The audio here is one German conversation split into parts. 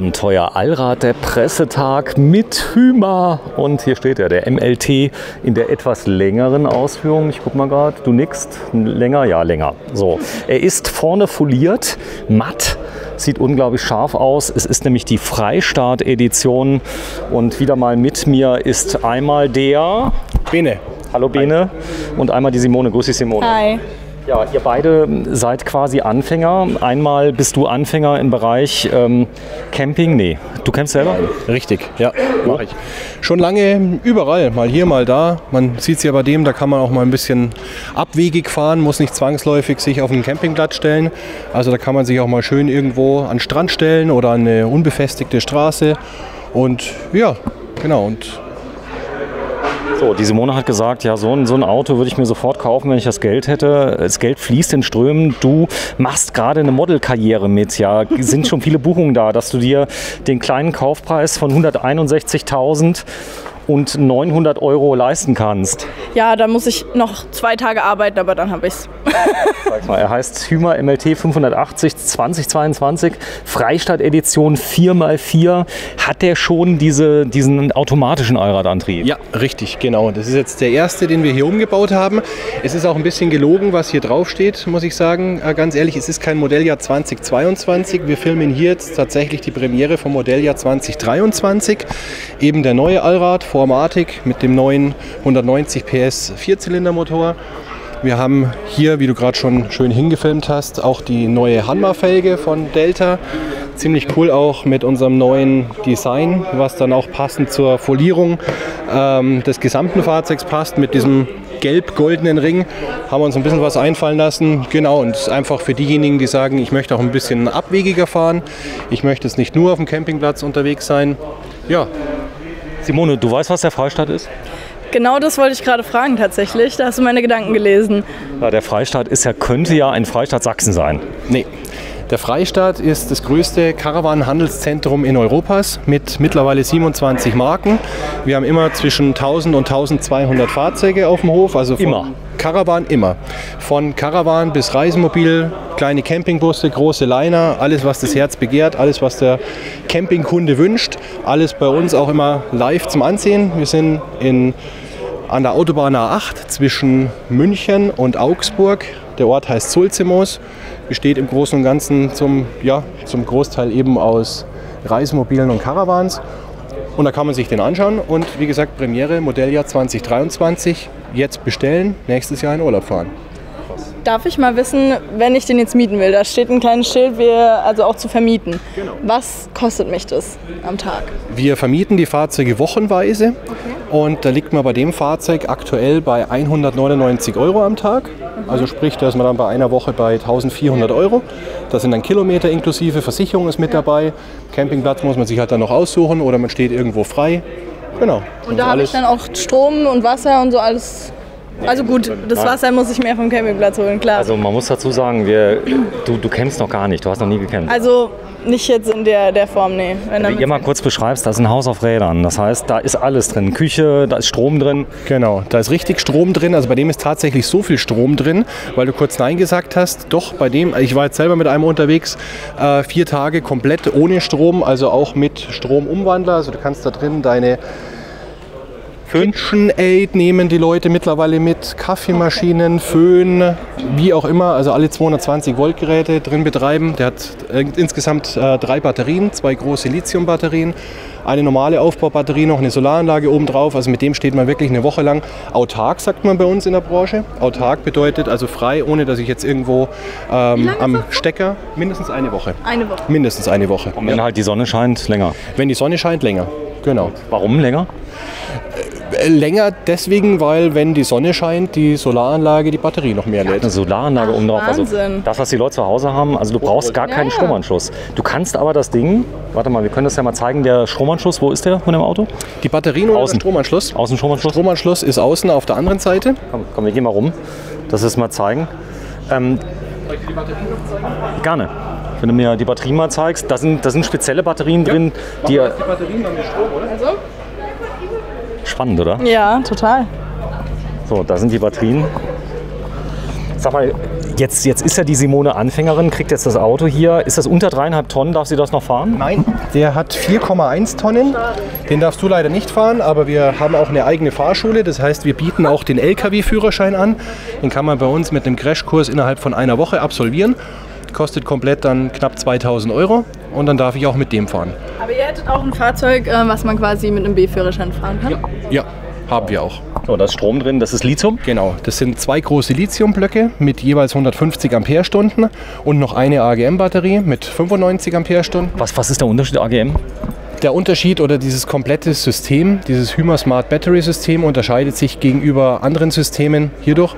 Abenteuer Allrad, der Pressetag mit Hümer. Und hier steht er, der MLT in der etwas längeren Ausführung. Ich guck mal gerade, du nickst. Länger? Ja, länger. So. Er ist vorne foliert, matt, sieht unglaublich scharf aus. Es ist nämlich die Freistart-Edition. Und wieder mal mit mir ist einmal der. Bene. Hallo Bene. Und einmal die Simone. Grüß dich, Simone. Hi. Ja, ihr beide seid quasi Anfänger. Einmal bist du Anfänger im Bereich ähm, Camping. Nee, du kennst selber? Richtig, ja, mache ich. Schon lange überall, mal hier, mal da. Man sieht es ja bei dem, da kann man auch mal ein bisschen abwegig fahren, muss nicht zwangsläufig sich auf einen Campingplatz stellen. Also da kann man sich auch mal schön irgendwo an den Strand stellen oder an eine unbefestigte Straße. Und ja, genau. Und So, die Simone hat gesagt, ja, so ein, so ein Auto würde ich mir sofort kaufen, wenn ich das Geld hätte. Das Geld fließt in Strömen. Du machst gerade eine Modelkarriere mit. Ja, sind schon viele Buchungen da, dass du dir den kleinen Kaufpreis von 161.000 und 900 Euro leisten kannst. Ja, da muss ich noch zwei Tage arbeiten, aber dann habe ich's. Sag mal, er heißt Hümer MLT 580 2022, Freistadt-Edition 4x4. Hat der schon diese, diesen automatischen Allradantrieb? ja, richtig, genau. Das ist jetzt der erste, den wir hier umgebaut haben. Es ist auch ein bisschen gelogen, was hier drauf steht, muss ich sagen. Äh, Ganz ehrlich, es ist kein Modelljahr 2022. Wir filmen hier jetzt tatsächlich die Premiere vom Modelljahr 2023. Eben der neue Allrad, Formatic mit dem neuen 190 PS Vierzylindermotor. Wir haben hier, wie du gerade schon schön hingefilmt hast, auch die neue Hanma-Felge von Delta. Ziemlich cool auch mit unserem neuen Design, was dann auch passend zur Folierung ähm, des gesamten Fahrzeugs passt, mit diesem gelb-goldenen Ring. Haben wir uns ein bisschen was einfallen lassen. Genau, und einfach für diejenigen, die sagen, ich möchte auch ein bisschen abwegiger fahren. Ich möchte jetzt nicht nur auf dem Campingplatz unterwegs sein. Ja, Simone, du weißt, was der Freistaat ist? Genau das wollte ich gerade fragen tatsächlich. Da hast du meine Gedanken gelesen. Ja, der Freistaat ist ja, könnte ja ein Freistaat Sachsen sein. Nee. Der Freistaat ist das größte Caravan-Handelszentrum in Europas mit mittlerweile 27 Marken. Wir haben immer zwischen 1000 und 1200 Fahrzeuge auf dem Hof. Also Immer? Caravan immer. Von Caravan bis Reisemobil, kleine Campingbusse, große Liner, alles was das Herz begehrt, alles was der Campingkunde wünscht. Alles bei uns auch immer live zum Ansehen. Wir sind in an der Autobahn A8 zwischen München und Augsburg. Der Ort heißt Sulzimoos, besteht im Großen und Ganzen zum, ja, zum Großteil eben aus Reisemobilen und Caravans. Und da kann man sich den anschauen und wie gesagt, Premiere Modelljahr 2023. Jetzt bestellen, nächstes Jahr in Urlaub fahren. Darf ich mal wissen, wenn ich den jetzt mieten will? Da steht ein kleines Schild, wir, also auch zu vermieten. Was kostet mich das am Tag? Wir vermieten die Fahrzeuge wochenweise und da liegt man bei dem Fahrzeug aktuell bei 199 Euro am Tag. Also sprich, da ist man dann bei einer Woche bei 1400 Euro. Da sind dann Kilometer inklusive, Versicherung ist mit dabei. Campingplatz muss man sich halt dann noch aussuchen oder man steht irgendwo frei. Genau. Und da habe ich dann auch Strom und Wasser und so alles. Also gut, das Wasser muss ich mir vom Campingplatz holen, klar. Also man muss dazu sagen, wir, du, du kennst noch gar nicht, du hast noch nie gecampt. Also nicht jetzt in der, der Form, nee. Wenn Wie ihr mal kurz beschreibst, das ist ein Haus auf Rädern. Das heißt, da ist alles drin. Küche, da ist Strom drin. Genau, da ist richtig Strom drin. Also bei dem ist tatsächlich so viel Strom drin, weil du kurz Nein gesagt hast. Doch, bei dem, ich war jetzt selber mit einem unterwegs, äh, vier Tage komplett ohne Strom, also auch mit Stromumwandler. Also du kannst da drin deine KitchenAid nehmen die Leute mittlerweile mit, Kaffeemaschinen, Föhn, wie auch immer, also alle 220 Volt Geräte drin betreiben. Der hat äh, insgesamt äh, drei Batterien, zwei große Lithium-Batterien, eine normale Aufbaubatterie, noch eine Solaranlage oben drauf. Also mit dem steht man wirklich eine Woche lang autark, sagt man bei uns in der Branche. Autark bedeutet also frei, ohne dass ich jetzt irgendwo ähm, am Stecker, mindestens eine Woche. Eine Woche. Mindestens eine Woche. Und wenn halt die Sonne scheint, länger. Wenn die Sonne scheint, länger. Genau. Warum länger? Äh, Länger deswegen, weil wenn die Sonne scheint, die Solaranlage die Batterie noch mehr lädt. Eine Solaranlage oben drauf. Also Wahnsinn. das, was die Leute zu Hause haben, also du brauchst gar Ja, keinen ja. Stromanschluss. Du kannst aber das Ding, warte mal, wir können das ja mal zeigen, der Stromanschluss, wo ist der von dem Auto? Die Batterien oder Außen. der Stromanschluss? Außenstromanschluss? Stromanschluss ist außen auf der anderen Seite. Komm, komm, wir gehen mal rum, dass wir es mal zeigen. Ähm, gerne. Wenn du mir die Batterien mal zeigst, da sind, da sind spezielle Batterien drin, die Die Batterien haben den Strom, oder? Spannend, oder? Ja, total. So, da sind die Batterien. Sag mal, jetzt, jetzt ist ja die Simone Anfängerin, kriegt jetzt das Auto hier. Ist das unter dreieinhalb Tonnen? Darf sie das noch fahren? Nein, der hat 4,1 Tonnen. Den darfst du leider nicht fahren, aber wir haben auch eine eigene Fahrschule. Das heißt, wir bieten auch den LKW-Führerschein an. Den kann man bei uns mit einem Crashkurs innerhalb von einer Woche absolvieren. Kostet komplett dann knapp 2000 Euro und dann darf ich auch mit dem fahren. Aber ihr hättet auch ein Fahrzeug, äh, was man quasi mit einem B-Führerschein fahren kann? Ja, haben wir auch. So, da ist Strom drin, das ist Lithium. Genau, das sind zwei große Lithiumblöcke mit jeweils 150 Ampere-Stunden und noch eine AGM-Batterie mit 95 Ampere-Stunden. Was, was ist der Unterschied AGM? Der Unterschied oder dieses komplette System, dieses Hymer Smart Battery System unterscheidet sich gegenüber anderen Systemen hierdurch.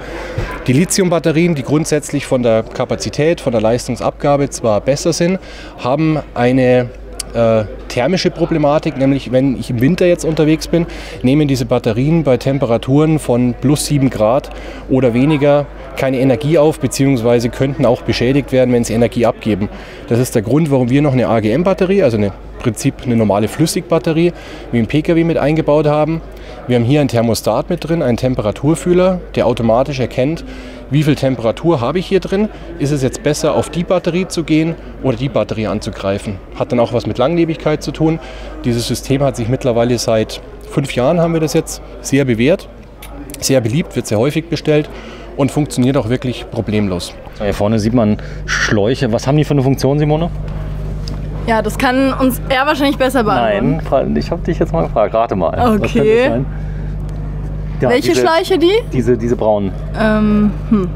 Die Lithium-Batterien, die grundsätzlich von der Kapazität, von der Leistungsabgabe zwar besser sind, haben eine äh, thermische Problematik, nämlich wenn ich im Winter jetzt unterwegs bin, nehmen diese Batterien bei Temperaturen von plus 7 Grad oder weniger keine Energie auf, beziehungsweise könnten auch beschädigt werden, wenn sie Energie abgeben. Das ist der Grund, warum wir noch eine AGM-Batterie, also eine Prinzip eine normale Flüssigbatterie, wie im Pkw mit eingebaut haben. Wir haben hier ein Thermostat mit drin, einen Temperaturfühler, der automatisch erkennt, wie viel Temperatur habe ich hier drin. Ist es jetzt besser, auf die Batterie zu gehen oder die Batterie anzugreifen? Hat dann auch was mit Langlebigkeit zu tun. Dieses System hat sich mittlerweile seit fünf Jahren haben wir das jetzt sehr bewährt, sehr beliebt, wird sehr häufig bestellt und funktioniert auch wirklich problemlos. Hier vorne sieht man Schläuche. Was haben die für eine Funktion, Simone? Ja, das kann uns er wahrscheinlich besser beantworten. Nein, ich habe dich jetzt mal gefragt. Rate mal. Okay. Ja, Welche diese, Schleiche die? Diese, diese braunen. Ähm, hm.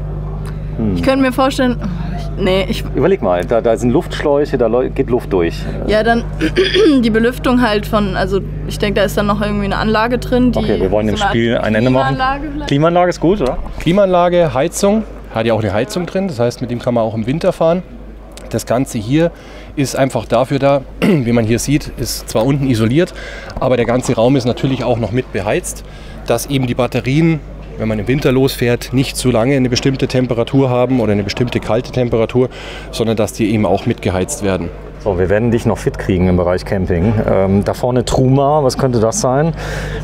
Ich könnte mir vorstellen. ich- Nee, ich. Überleg mal, da, da sind Luftschläuche, da geht Luft durch. Ja, dann die Belüftung halt von. Also, ich denke, da ist dann noch irgendwie eine Anlage drin. Die Okay, wir wollen dem so Spiel ein Ende machen. Klimaanlage vielleicht? Klimaanlage ist gut, oder? Klimaanlage, Heizung, hat ja auch eine Heizung drin, das heißt, mit dem kann man auch im Winter fahren. Das Ganze hier ist einfach dafür da, wie man hier sieht, ist zwar unten isoliert, aber der ganze Raum ist natürlich auch noch mit beheizt, dass eben die Batterien, wenn man im Winter losfährt, nicht zu lange eine bestimmte Temperatur haben oder eine bestimmte kalte Temperatur, sondern dass die eben auch mitgeheizt werden. So, wir werden dich noch fit kriegen im Bereich Camping. Ähm, da vorne Truma, was könnte das sein?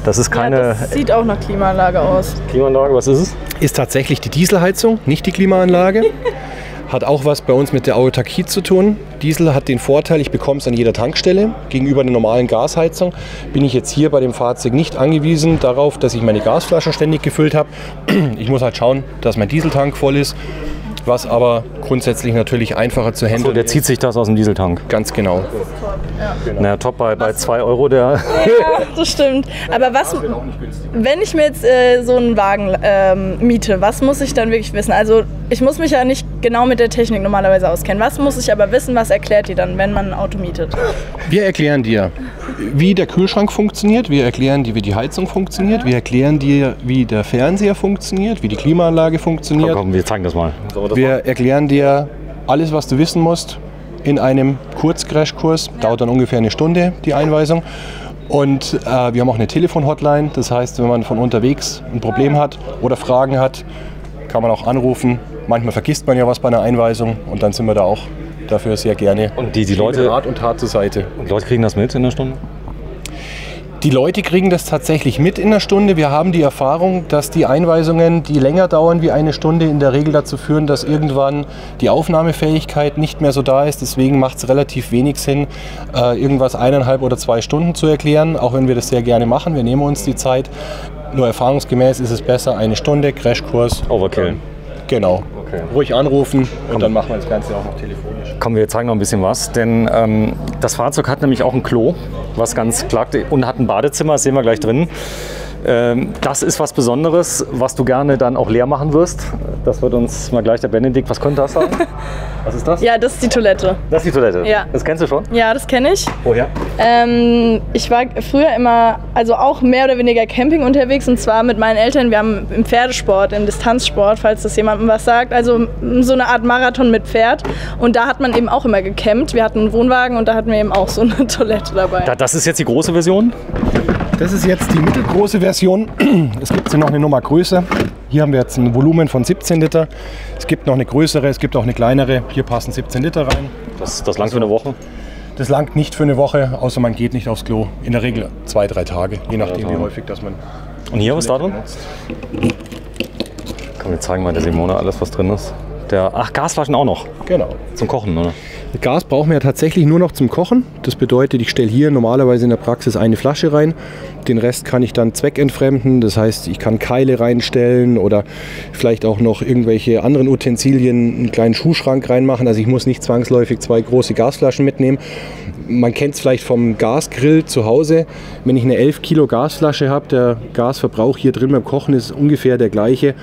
Das ist keine Ja, das sieht auch nach Klimaanlage aus. Klimaanlage, was ist es? Ist tatsächlich die Dieselheizung, nicht die Klimaanlage. Hat auch was bei uns mit der Autarkie zu tun. Diesel hat den Vorteil, ich bekomme es an jeder Tankstelle. Gegenüber einer normalen Gasheizung bin ich jetzt hier bei dem Fahrzeug nicht angewiesen darauf, dass ich meine Gasflaschen ständig gefüllt habe. Ich muss halt schauen, dass mein Dieseltank voll ist, was aber grundsätzlich natürlich einfacher zu So, handeln der zieht sich das aus dem Dieseltank. Ganz genau. Na top, bei 2 Euro der. Ja, das stimmt. Aber was, wenn ich mir jetzt äh, so einen Wagen ähm, miete, was muss ich dann wirklich wissen? Also ich muss mich ja nicht genau mit der Technik normalerweise auskennen. Was muss ich aber wissen, was erklärt ihr dann, wenn man ein Auto mietet? Wir erklären dir, wie der Kühlschrank funktioniert, wir erklären dir, wie die Heizung funktioniert, wir erklären dir, wie der Fernseher funktioniert, wie die Klimaanlage Komm, funktioniert. komm, wir zeigen das mal. So, das Wir erklären dir alles, was du wissen musst in einem Kurzcrashkurs. Dauert dann ungefähr eine Stunde die Einweisung. Und äh, wir haben auch eine Telefon-Hotline. Das heißt, wenn man von unterwegs ein Problem hat oder Fragen hat, kann man auch anrufen. Manchmal vergisst man ja was bei einer Einweisung und dann sind wir da auch dafür sehr gerne. Und die, die Leute, Rat und Tat zur Seite. und Leute kriegen das mit in der Stunde? Die Leute kriegen das tatsächlich mit in der Stunde. Wir haben die Erfahrung, dass die Einweisungen, die länger dauern wie eine Stunde, in der Regel dazu führen, dass irgendwann die Aufnahmefähigkeit nicht mehr so da ist. Deswegen macht es relativ wenig Sinn, äh, irgendwas eineinhalb oder zwei Stunden zu erklären, auch wenn wir das sehr gerne machen. Wir nehmen uns die Zeit. Nur erfahrungsgemäß ist es besser, eine Stunde Crashkurs. Overkill. Genau. Okay. Ruhig anrufen und dann machen wir das Ganze auch noch telefonisch. Komm, wir zeigen noch ein bisschen was, denn ähm, das Fahrzeug hat nämlich auch ein Klo, was ganz klagt und hat ein Badezimmer, das sehen wir gleich drin. Ähm, das ist was Besonderes, was du gerne dann auch leer machen wirst. Das wird uns mal gleich der Benedikt. Was könnte das sein? Was ist das? Ja, das ist die Toilette. Das ist die Toilette. Ja. Das kennst du schon? Ja, das kenne ich. Woher? Ähm, ich war früher immer, also auch mehr oder weniger Camping unterwegs und zwar mit meinen Eltern. Wir haben im Pferdesport, im Distanzsport, falls das jemandem was sagt, also so eine Art Marathon mit Pferd. Und da hat man eben auch immer gecampt. Wir hatten einen Wohnwagen und da hatten wir eben auch so eine Toilette dabei. Da, das ist jetzt die große Version. Das ist jetzt die mittelgroße Version. Es gibt sie noch eine Nummer größer. Hier haben wir jetzt ein Volumen von 17 Liter. Es gibt noch eine größere, es gibt auch eine kleinere. Hier passen 17 Liter rein. Das, das langt für eine Woche. Das langt nicht für eine Woche, außer man geht nicht aufs Klo. In der Regel zwei, drei Tage, je nachdem wie häufig das man Und hier, was ist da drin? Komm, wir zeigen mal der Simone alles, was drin ist. Der, ach, Gasflaschen auch noch. Genau. Zum Kochen, oder? Gas brauchen wir ja tatsächlich nur noch zum Kochen. Das bedeutet, ich stelle hier normalerweise in der Praxis eine Flasche rein. Den Rest kann ich dann zweckentfremden. Das heißt, ich kann Keile reinstellen oder vielleicht auch noch irgendwelche anderen Utensilien, einen kleinen Schuhschrank reinmachen. Also ich muss nicht zwangsläufig zwei große Gasflaschen mitnehmen. Man kennt es vielleicht vom Gasgrill zu Hause. Wenn ich eine 11 Kilo Gasflasche habe, der Gasverbrauch hier drin beim Kochen ist ungefähr der gleiche.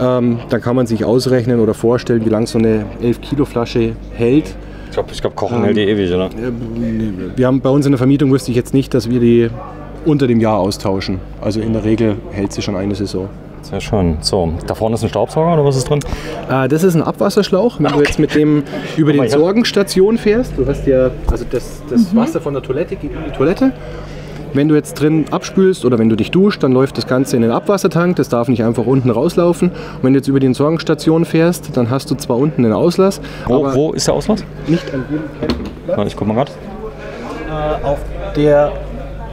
Ähm, dann kann man sich ausrechnen oder vorstellen, wie lange so eine 11 Kilo Flasche hält. Ich glaube, ich glaub, Kochen hält die ewig, oder? Wir haben bei uns in der Vermietung wusste ich jetzt nicht, dass wir die unter dem Jahr austauschen. Also in der Regel hält sie schon eine Saison. Sehr schön. So, da vorne ist ein Staubsauger oder was ist drin? Äh, das ist ein Abwasserschlauch. Wenn du jetzt mit dem über mal, die Sorgenstation fährst, du hast ja, also das, das Wasser von der Toilette geht in die Toilette. Wenn du jetzt drin abspülst oder wenn du dich duscht, dann läuft das Ganze in den Abwassertank. Das darf nicht einfach unten rauslaufen. Und wenn du jetzt über die Entsorgungsstation fährst, dann hast du zwar unten einen Auslass, Wo, wo ist der Auslass? nicht an jedem Campingplatz. Ich guck mal gerade. Äh, auf der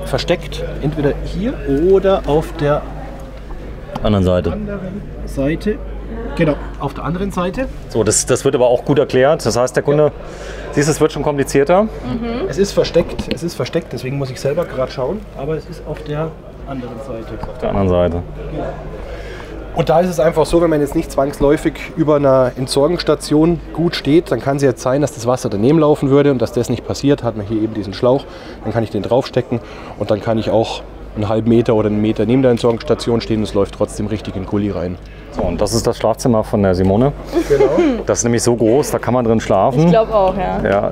versteckt, entweder hier oder auf der Anderen Seite. Seite. Genau, auf der anderen Seite. So, das, das wird aber auch gut erklärt. Das heißt, der Kunde, siehst du, es wird schon komplizierter. Es ist versteckt, es ist versteckt, deswegen muss ich selber gerade schauen, aber es ist auf der anderen Seite. Auf der anderen Seite. Und da ist es einfach so, wenn man jetzt nicht zwangsläufig über einer Entsorgungsstation gut steht, dann kann es jetzt sein, dass das Wasser daneben laufen würde und dass das nicht passiert, hat man hier eben diesen Schlauch, dann kann ich den draufstecken und dann kann ich auch einen halben Meter oder einen Meter neben der Entsorgungsstation stehen und es läuft trotzdem richtig in den Kuli rein. So, und das ist das Schlafzimmer von der Simone. Genau. Das ist nämlich so groß, da kann man drin schlafen. Ich glaube auch, ja. ja,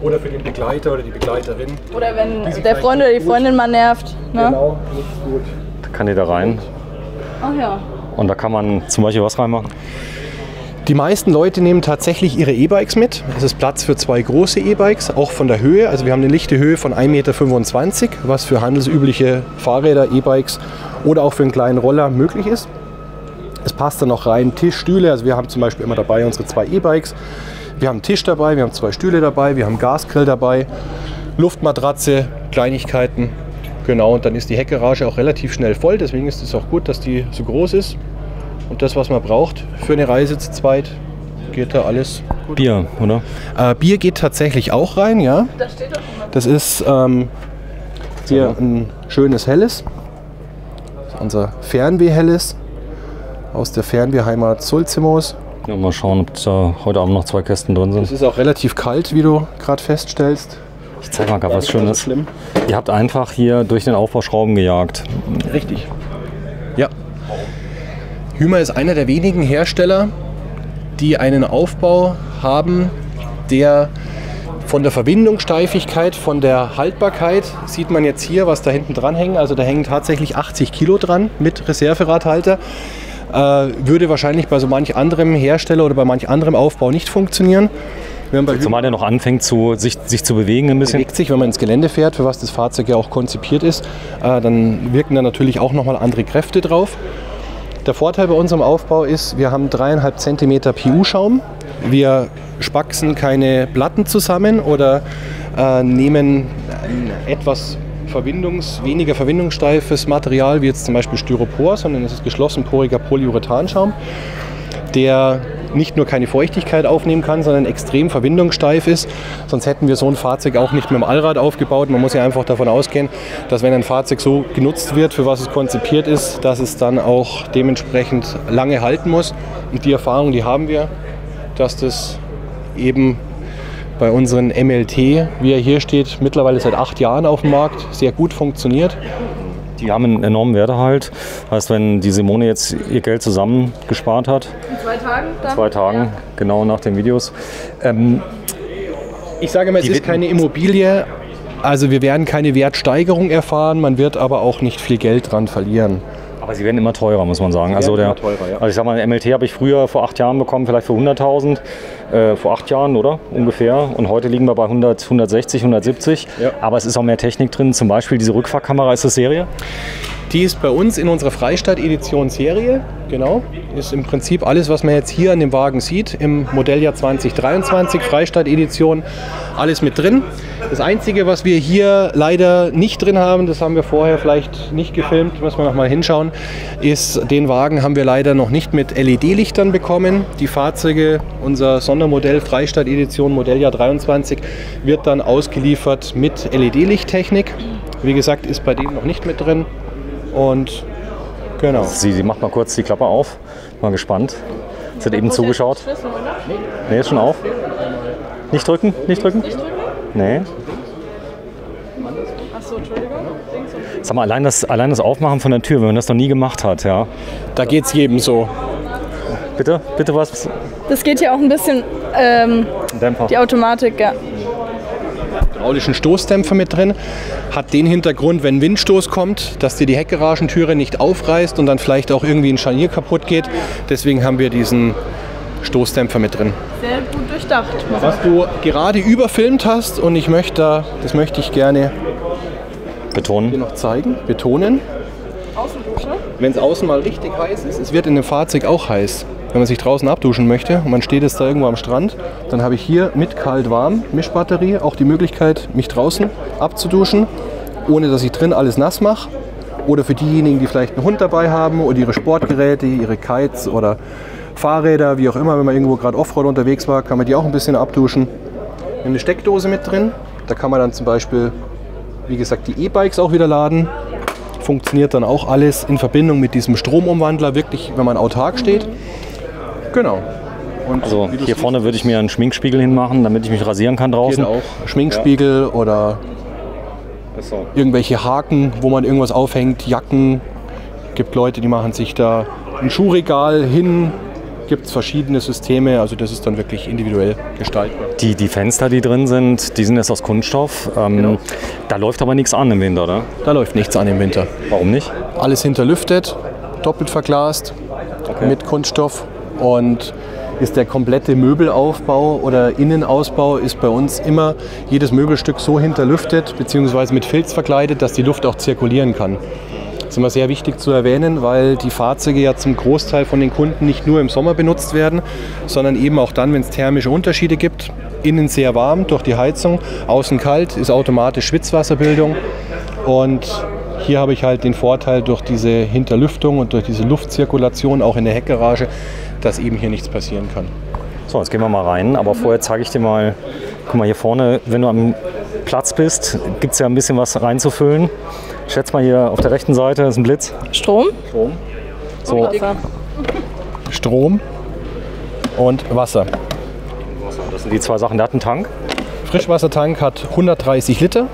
Oder für den Begleiter oder die Begleiterin. Oder wenn der Freund oder die gut. Freundin mal nervt. Ne? Genau, nicht gut. da kann die da rein. Ach ja. Und da kann man zum Beispiel was reinmachen. Die meisten Leute nehmen tatsächlich ihre E-Bikes mit. Es ist Platz für zwei große E-Bikes, auch von der Höhe. Also wir haben eine lichte Höhe von 1,25 Meter, was für handelsübliche Fahrräder, E-Bikes oder auch für einen kleinen Roller möglich ist. Es passt dann noch rein Tisch, Stühle. Also wir haben zum Beispiel immer dabei unsere zwei E-Bikes. Wir haben einen Tisch dabei, wir haben zwei Stühle dabei, wir haben einen Gasgrill dabei, Luftmatratze, Kleinigkeiten. Genau, und dann ist die Heckgarage auch relativ schnell voll. Deswegen ist es auch gut, dass die so groß ist. Und das, was man braucht für eine Reise zu zweit, geht da alles. Bier, oder? Äh, Bier geht tatsächlich auch rein, ja. Das ist ähm, hier ein schönes Helles. Das ist unser Fernweh-Helles aus der Fernwehheimat Sulzimos. Ja, mal schauen, ob da heute Abend noch zwei Kästen drin Es sind. ist auch relativ kalt, wie du gerade feststellst. Ich zeig mal gerade was Schönes. Schlimm. Ihr habt einfach hier durch den Aufbau Schrauben gejagt. Richtig. Ja. Hümer ist einer der wenigen Hersteller, die einen Aufbau haben, der von der Verbindungssteifigkeit, von der Haltbarkeit, sieht man jetzt hier, was da hinten dran hängt. Also da hängen tatsächlich 80 Kilo dran mit Reserveradhalter. Äh, würde wahrscheinlich bei so manch anderem Hersteller oder bei manch anderem Aufbau nicht funktionieren. Zumal der noch anfängt, zu, sich, sich zu bewegen ein bisschen. bewegt sich, wenn man ins Gelände fährt, für was das Fahrzeug ja auch konzipiert ist, äh, dann wirken da natürlich auch nochmal andere Kräfte drauf. Der Vorteil bei unserem Aufbau ist, wir haben dreieinhalb Zentimeter PU-Schaum. Wir spaxen keine Platten zusammen oder äh, nehmen etwas Verbindungs-, weniger verbindungssteifes Material, wie jetzt zum Beispiel Styropor, sondern es ist geschlossenporiger Polyurethanschaum der nicht nur keine Feuchtigkeit aufnehmen kann, sondern extrem verbindungssteif ist. Sonst hätten wir so ein Fahrzeug auch nicht mit dem Allrad aufgebaut. Man muss ja einfach davon ausgehen, dass wenn ein Fahrzeug so genutzt wird, für was es konzipiert ist, dass es dann auch dementsprechend lange halten muss. Und die Erfahrung, die haben wir, dass das eben bei unseren MLT, wie er hier steht, mittlerweile seit acht Jahren auf dem Markt, sehr gut funktioniert. Die haben einen enormen Wertehalt. Heißt, wenn die Simone jetzt ihr Geld zusammengespart hat, In zwei Tagen dann? zwei Tagen, Ja. genau nach den Videos, ähm, Ich sage mal, es ist keine Immobilie. Also wir werden keine Wertsteigerung erfahren, man wird aber auch nicht viel Geld dran verlieren. aber sie werden immer teurer, muss man sagen. Also, der, immer teurer, ja. also ich sag mal, ein MLT habe ich früher vor acht Jahren bekommen, vielleicht für 100.000, äh, vor acht Jahren, oder? Ungefähr. Und heute liegen wir bei 100, 160, 170. Ja. Aber es ist auch mehr Technik drin, zum Beispiel diese Rückfahrkamera, ist das Serie? Die ist bei uns in unserer Freistadt-Edition Serie. Genau. Ist im Prinzip alles, was man jetzt hier an dem Wagen sieht, im Modelljahr 2023, Freistadt-Edition, alles mit drin. Das Einzige, was wir hier leider nicht drin haben, das haben wir vorher vielleicht nicht gefilmt, müssen wir noch mal hinschauen, ist, den Wagen haben wir leider noch nicht mit LED-Lichtern bekommen. Die Fahrzeuge, unser Sondermodell Freistadt-Edition Modelljahr 23, wird dann ausgeliefert mit LED-Lichttechnik. Wie gesagt, ist bei dem noch nicht mit drin. Und genau. Sie, sie macht mal kurz die Klappe auf. Mal gespannt. Sie hat eben zugeschaut. Nee, ist schon auf. Nicht drücken, nicht drücken. Nee. Achso, Entschuldigung. Sag mal, allein das, allein das Aufmachen von der Tür, wenn man das noch nie gemacht hat, ja. Da geht es jedem so. Bitte, bitte was? Das geht hier auch ein bisschen ähm, Dämpfer. die Automatik, ja. Hydraulischen Stoßdämpfer mit drin. Hat den Hintergrund, wenn Windstoß kommt, dass dir die Heckgaragentüre nicht aufreißt und dann vielleicht auch irgendwie ein Scharnier kaputt geht. Deswegen haben wir diesen Stoßdämpfer mit drin. Sehr gut durchdacht. Was du gerade überfilmt hast und ich möchte, da- das möchte ich gerne dir Betonen. noch zeigen, betonen. Wenn es außen mal richtig heiß ist, es wird in dem Fahrzeug auch heiß. Wenn man sich draußen abduschen möchte und man steht jetzt da irgendwo am Strand, dann habe ich hier mit kalt-warm Mischbatterie auch die Möglichkeit, mich draußen abzuduschen, ohne dass ich drin alles nass mache. Oder für diejenigen, die vielleicht einen Hund dabei haben oder ihre Sportgeräte, ihre Kites oder Fahrräder, wie auch immer, wenn man irgendwo gerade Offroad unterwegs war, kann man die auch ein bisschen abduschen. Eine Steckdose mit drin. Da kann man dann zum Beispiel, wie gesagt, die E-Bikes auch wieder laden. Funktioniert dann auch alles in Verbindung mit diesem Stromumwandler, wirklich, wenn man autark steht. Genau. Und Also hier siehst, vorne würde ich mir einen Schminkspiegel hinmachen, damit ich mich rasieren kann geht draußen. auch Schminkspiegel oder So. irgendwelche Haken, wo man irgendwas aufhängt, Jacken. Gibt Leute, die machen sich da ein Schuhregal hin. Gibt es verschiedene Systeme, also das ist dann wirklich individuell gestaltbar. Die, die Fenster, die drin sind, die sind jetzt aus Kunststoff. Ähm, Genau. Da läuft aber nichts an im Winter, oder? Da läuft nichts an im Winter. Warum nicht? Alles hinterlüftet, doppelt verglast mit Kunststoff und ist der komplette Möbelaufbau oder Innenausbau ist bei uns immer jedes Möbelstück so hinterlüftet bzw. mit Filz verkleidet, dass die Luft auch zirkulieren kann. Das ist immer sehr wichtig zu erwähnen, weil die Fahrzeuge ja zum Großteil von den Kunden nicht nur im Sommer benutzt werden, sondern eben auch dann, wenn es thermische Unterschiede gibt. Innen sehr warm durch die Heizung, außen kalt, ist automatisch Schwitzwasserbildung. Und hier habe ich halt den Vorteil durch diese Hinterlüftung und durch diese Luftzirkulation auch in der Heckgarage, dass eben hier nichts passieren kann. So, jetzt gehen wir mal rein. Aber vorher zeige ich dir mal, guck mal hier vorne, wenn du am Platz bist, gibt es ja ein bisschen was reinzufüllen. Ich schätze mal hier auf der rechten Seite ist ein Blitz. Strom? So, Wasser. Strom und Wasser. das sind die zwei Sachen. Der hat einen Tank. Frischwassertank hat 130 Liter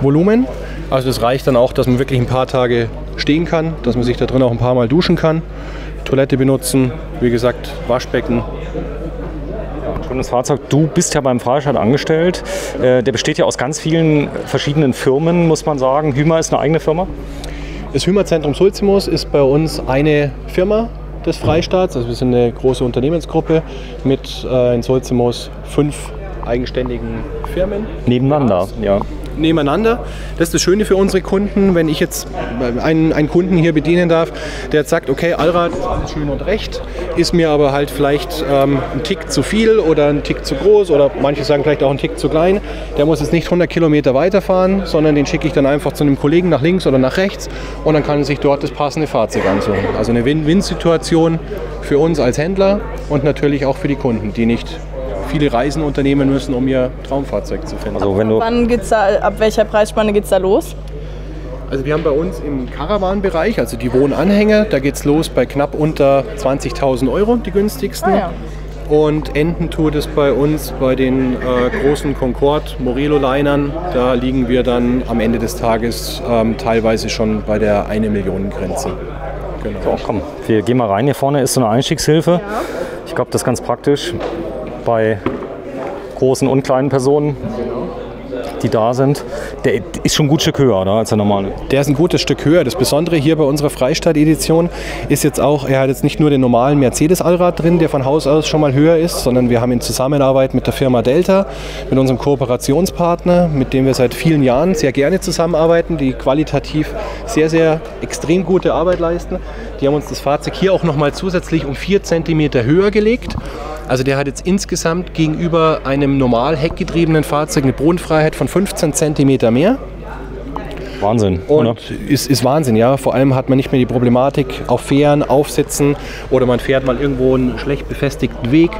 Volumen. Also das reicht dann auch, dass man wirklich ein paar Tage stehen kann, dass man sich da drin auch ein paar Mal duschen kann, Toilette benutzen, wie gesagt, Waschbecken. Schönes Fahrzeug. Du bist ja beim Freistaat angestellt. Äh, der besteht ja aus ganz vielen verschiedenen Firmen, muss man sagen. Hümer ist eine eigene Firma. Das Hümerzentrum Sulzimus ist bei uns eine Firma des Freistaats. Also wir sind eine große Unternehmensgruppe mit äh, in Sulzimus fünf eigenständigen Firmen. Nebeneinander, ja. Nebeneinander. Das ist das Schöne für unsere Kunden, wenn ich jetzt einen, einen Kunden hier bedienen darf, der jetzt sagt, okay, Allrad ist alles schön und recht, ist mir aber halt vielleicht ähm, ein Tick zu viel oder ein Tick zu groß oder manche sagen vielleicht auch ein Tick zu klein. Der muss jetzt nicht 100 Kilometer weiterfahren, sondern den schicke ich dann einfach zu einem Kollegen nach links oder nach rechts und dann kann er sich dort das passende Fahrzeug ansuchen. Also eine Win-Win-Situation für uns als Händler und natürlich auch für die Kunden, die nicht viele Reisen unternehmen müssen, um ihr Traumfahrzeug zu finden. Also wenn du Wann geht's da, ab welcher Preisspanne geht es da los? Also wir haben bei uns im Caravan-Bereich, also die Wohnanhänger, da geht es los bei knapp unter 20.000 Euro, die günstigsten. Ah ja. Und enden tut es bei uns bei den äh, großen Concorde Morelo-Linern. Da liegen wir dann am Ende des Tages ähm, teilweise schon bei der 1 Millionen Grenze. Genau. So, komm, wir gehen mal rein. Hier vorne ist so eine Einstiegshilfe. Ich glaube, das ist ganz praktisch bei großen und kleinen Personen, die da sind, der ist schon ein gutes Stück höher oder, als der normale. Der ist ein gutes Stück höher. Das Besondere hier bei unserer Freistadt-Edition ist jetzt auch, er hat jetzt nicht nur den normalen Mercedes-Allrad drin, der von Haus aus schon mal höher ist, sondern wir haben in Zusammenarbeit mit der Firma Delta, mit unserem Kooperationspartner, mit dem wir seit vielen Jahren sehr gerne zusammenarbeiten, die qualitativ sehr, sehr extrem gute Arbeit leisten. Die haben uns das Fahrzeug hier auch nochmal zusätzlich um 4 cm höher gelegt. Also der hat jetzt insgesamt gegenüber einem normal heckgetriebenen Fahrzeug eine Bodenfreiheit von 15 cm mehr. Wahnsinn. Und oder? Ist, ist Wahnsinn, ja. Vor allem hat man nicht mehr die Problematik auf Fähren, Aufsitzen oder man fährt mal irgendwo einen schlecht befestigten Weg,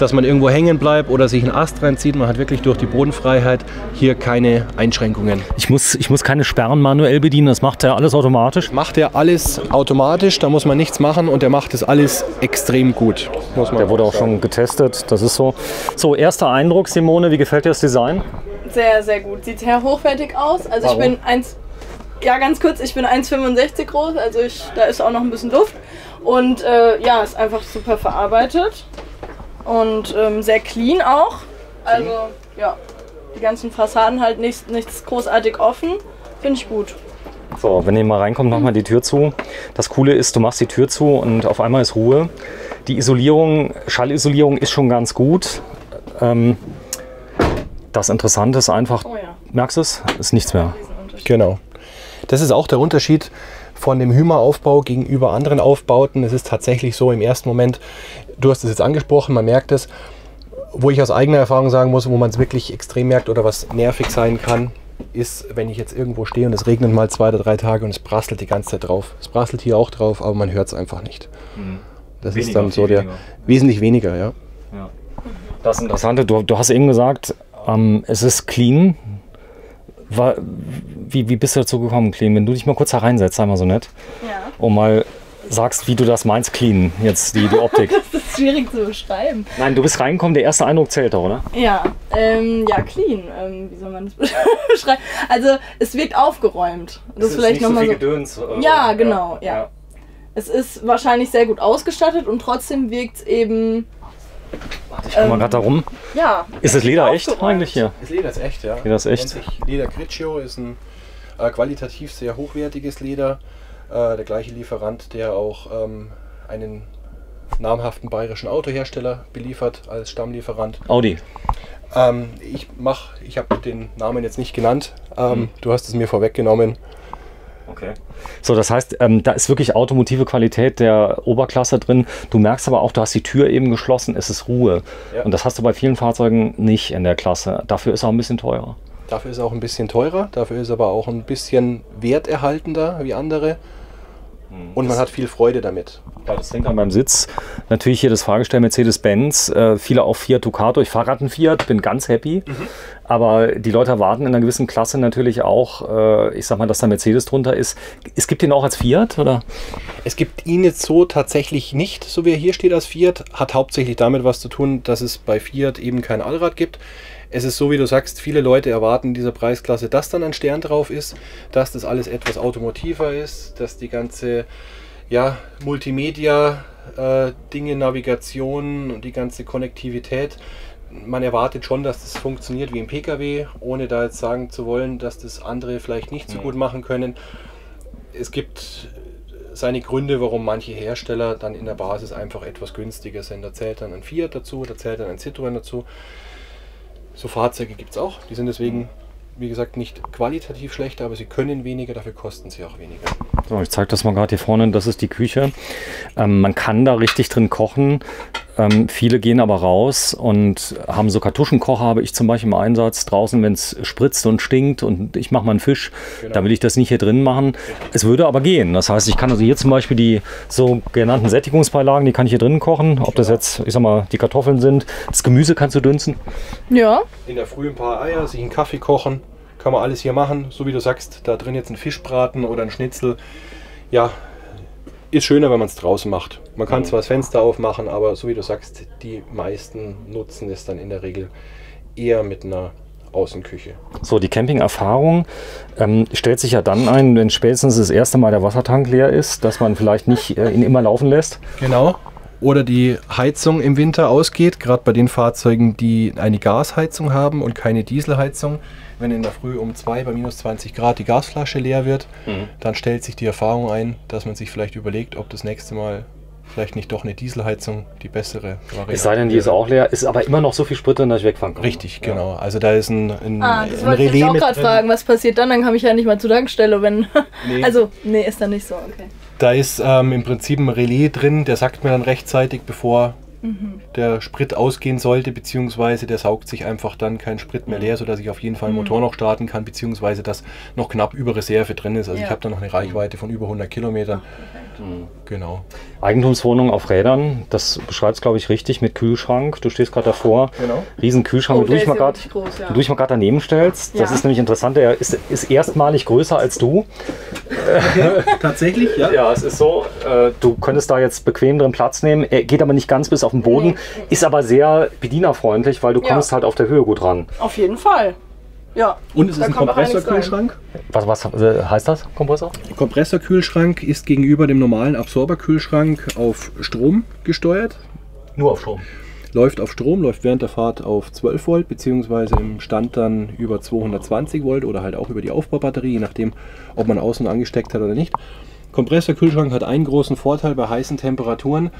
dass man irgendwo hängen bleibt oder sich einen Ast reinzieht. Man hat wirklich durch die Bodenfreiheit hier keine Einschränkungen. Ich muss, ich muss keine Sperren manuell bedienen, das macht er alles automatisch? Macht er alles automatisch, da muss man nichts machen und er macht das alles extrem gut. Muss man Der wurde auch schon getestet, das ist so. So, erster Eindruck, Simone, wie gefällt dir das Design? Sehr, sehr gut. Sieht sehr hochwertig aus. Also Warum? ich bin eins, ja ganz kurz, ich bin 1,65 groß, also ich, da ist auch noch ein bisschen Luft. Und äh, ja, ist einfach super verarbeitet und ähm, sehr clean auch. Also ja, die ganzen Fassaden halt nichts, nichts großartig offen. Finde ich gut. So, wenn ihr mal reinkommt, mach mal die Tür zu. Das Coole ist, du machst die Tür zu und auf einmal ist Ruhe. Die Isolierung, Schallisolierung ist schon ganz gut. Ähm, das Interessante ist einfach, oh ja. merkst du es? Ist nichts mehr. Genau. Das ist auch der Unterschied von dem Hyma-Aufbau gegenüber anderen Aufbauten. Es ist tatsächlich so im ersten Moment, du hast es jetzt angesprochen, man merkt es, wo ich aus eigener Erfahrung sagen muss, wo man es wirklich extrem merkt oder was nervig sein kann, ist, wenn ich jetzt irgendwo stehe und es regnet mal zwei oder drei Tage und es prasselt die ganze Zeit drauf. Es prasselt hier auch drauf, aber man hört es einfach nicht. Mhm. Das weniger, ist dann so der weniger. wesentlich weniger, ja. ja. Das Interessante, du, du hast eben gesagt, ähm, es ist clean. War, wie, wie bist du dazu gekommen, clean? Wenn du dich mal kurz hereinsetzt, sei mal so nett. Ja. Und mal sagst, wie du das meinst, clean, jetzt die, die Optik. das ist schwierig zu beschreiben. Nein, du bist reingekommen, der erste Eindruck zählt doch, oder? Ja, ähm, ja, clean. Ähm, wie soll man das beschreiben? Also, es wirkt aufgeräumt. Das es ist vielleicht nicht so viel so Gedöns. Äh, ja, genau, ja. ja. Es ist wahrscheinlich sehr gut ausgestattet und trotzdem wirkt es eben. Ich mal ähm, gerade da rum. Ja. Ist das Leder echt eigentlich hier? Das Leder ist echt, ja. Leder ist echt. Leder Griccio ist ein äh, qualitativ sehr hochwertiges Leder. Äh, der gleiche Lieferant, der auch ähm, einen namhaften bayerischen Autohersteller beliefert als Stammlieferant. Audi. Ähm, ich mach, ich habe den Namen jetzt nicht genannt. Ähm, hm. Du hast es mir vorweggenommen. Okay. So, das heißt, ähm, da ist wirklich automotive Qualität der Oberklasse drin. Du merkst aber auch, du hast die Tür eben geschlossen, es ist Ruhe. Ja. Und das hast du bei vielen Fahrzeugen nicht in der Klasse. Dafür ist er auch ein bisschen teurer. Dafür ist er auch ein bisschen teurer, dafür ist er aber auch ein bisschen werterhaltender wie andere. Hm. Und man hat viel Freude damit. Ja, das hängt an meinem Sitz. Natürlich hier das Fahrgestell Mercedes-Benz. Äh, viele auch Fiat Ducato. Ich fahre gerade einen Fiat, bin ganz happy. Mhm. Aber die Leute erwarten in einer gewissen Klasse natürlich auch, äh, ich sag mal, dass da Mercedes drunter ist. Es gibt ihn auch als Fiat, oder? Es gibt ihn jetzt so tatsächlich nicht, so wie er hier steht als Fiat. Hat hauptsächlich damit was zu tun, dass es bei Fiat eben kein Allrad gibt es ist so, wie du sagst, viele Leute erwarten in dieser Preisklasse, dass dann ein Stern drauf ist, dass das alles etwas automotiver ist, dass die ganze ja, Multimedia-Dinge, äh, Navigation und die ganze Konnektivität, man erwartet schon, dass das funktioniert wie im Pkw, ohne da jetzt sagen zu wollen, dass das andere vielleicht nicht so mhm. gut machen können. Es gibt seine Gründe, warum manche Hersteller dann in der Basis einfach etwas günstiger sind. Da zählt dann ein Fiat dazu, da zählt dann ein Citroën dazu. So Fahrzeuge gibt es auch. Die sind deswegen, wie gesagt, nicht qualitativ schlechter, aber sie können weniger, dafür kosten sie auch weniger. So, ich zeige das mal gerade hier vorne. Das ist die Küche. Ähm, man kann da richtig drin kochen. Ähm, viele gehen aber raus und haben so Kartuschenkocher, habe ich zum Beispiel im Einsatz draußen, wenn es spritzt und stinkt und ich mache mal einen Fisch, genau. da will ich das nicht hier drin machen. Es würde aber gehen. Das heißt, ich kann also hier zum Beispiel die sogenannten Sättigungsbeilagen, die kann ich hier drin kochen. Ob das jetzt, ich sag mal, die Kartoffeln sind. Das Gemüse kannst du dünsten. Ja. In der Früh ein paar Eier, sich einen Kaffee kochen. Kann man alles hier machen. So wie du sagst, da drin jetzt ein Fischbraten oder ein Schnitzel. Ja, ist schöner, wenn man es draußen macht. Man kann zwar das Fenster aufmachen, aber so wie du sagst, die meisten nutzen es dann in der Regel eher mit einer Außenküche. So, die Camping-Erfahrung ähm, stellt sich ja dann ein, wenn spätestens das erste Mal der Wassertank leer ist, dass man vielleicht nicht äh, ihn immer laufen lässt. Genau. Oder die Heizung im Winter ausgeht, gerade bei den Fahrzeugen, die eine Gasheizung haben und keine Dieselheizung. Wenn in der Früh um zwei bei minus 20 Grad die Gasflasche leer wird, Mhm. dann stellt sich die Erfahrung ein, dass man sich vielleicht überlegt, ob das nächste Mal vielleicht nicht doch eine Dieselheizung die bessere Variante Es sei denn, die ist auch leer, ist aber immer noch so viel Sprit drin, dass ich wegfahren kann. Richtig, genau. Also da ist ein, ein, Ah, das ein wollte ich Relais jetzt auch gerade fragen, was passiert dann? Dann komme ich ja nicht mal zur Tankstelle, wenn. Nee. Also, nee, ist dann nicht so, okay. Da ist ähm, im Prinzip ein Relais drin, der sagt mir dann rechtzeitig, bevor Mhm. der Sprit ausgehen sollte, beziehungsweise der saugt sich einfach dann kein Sprit mehr leer, sodass ich auf jeden Fall den Motor noch starten kann, beziehungsweise dass noch knapp über Reserve drin ist. Also Ja. ich habe da noch eine Reichweite von über 100 Kilometern. Genau. Eigentumswohnung auf Rädern, das beschreibt es, glaube ich, richtig mit Kühlschrank. Du stehst gerade davor. Genau. Riesen Kühlschrank, Oh, du dich mal ja gerade wirklich groß, ja. wenn du dich mal gerade daneben stellst. Das Ja. ist nämlich interessant, der ist, ist erstmalig größer als du. Tatsächlich, ja. Ja, es ist so, äh, du könntest da jetzt bequem drin Platz nehmen. Er geht aber nicht ganz bis auf den Boden, Nee. ist aber sehr bedienerfreundlich, weil du Ja. kommst halt auf der Höhe gut ran. Auf jeden Fall. Ja. Und es ist ein Kompressorkühlschrank. Was, was äh, heißt das, Kompressor? Kompressorkühlschrank ist gegenüber dem normalen Absorberkühlschrank auf Strom gesteuert. Nur auf Strom. Läuft auf Strom, läuft während der Fahrt auf 12 Volt, beziehungsweise im Stand dann über 220 Volt oder halt auch über die Aufbaubatterie, je nachdem, ob man außen angesteckt hat oder nicht. Kompressorkühlschrank hat einen großen Vorteil bei heißen Temperaturen.